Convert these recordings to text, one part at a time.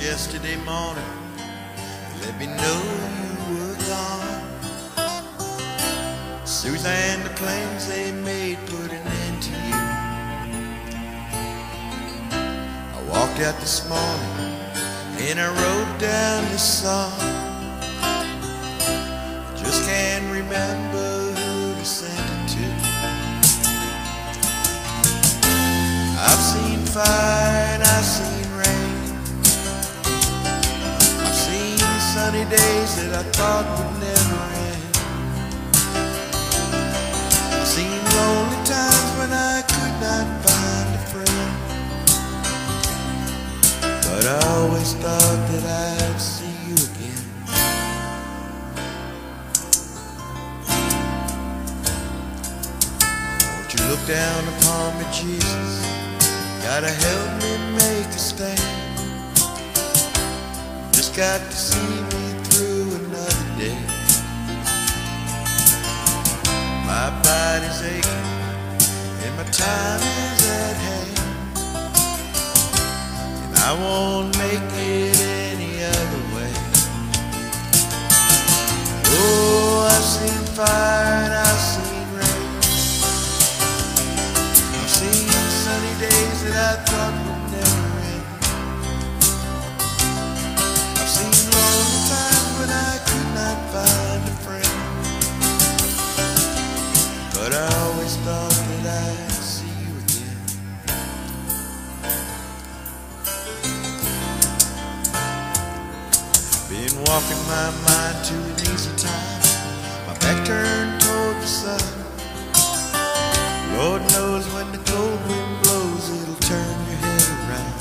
yesterday morning. Let me know you were gone. Suzanne, the plans they made put an end to you. I walked out this morning and I wrote down this song. I Just can't remember who to send it to. I've seen fire sunny days that I thought would never end. I've seen lonely times when I could not find a friend. But I always thought that I'd see you again. Won't you look down upon me, Jesus? Gotta help me make a stand. Just got to see me day. My body's aching and my time is at hand. And I won't make it any other way. Oh, I've seen fire and I've seen rain. I've seen sunny days that I thought would But I always thought that I'd see you again. Been walking my mind to an easy time. My back turned toward the sun. Lord knows when the cold wind blows, it'll turn your head around.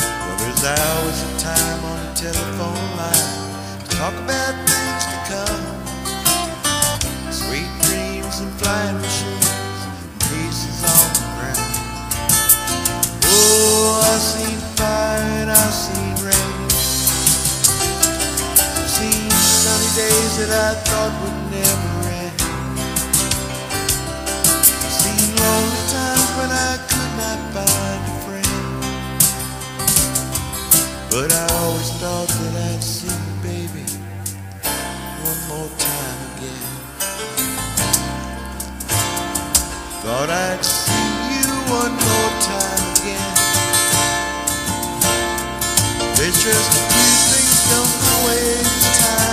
Well, there's always a time on the telephone line to talk about things flying machines, pieces on the ground. Oh, I've seen fire and I've seen rain. I've seen sunny days that I thought would never end. I've seen lonely times when I could not find a friend. But I always thought that I'd Thought I'd see you one more time again. It's just a few things don't always time.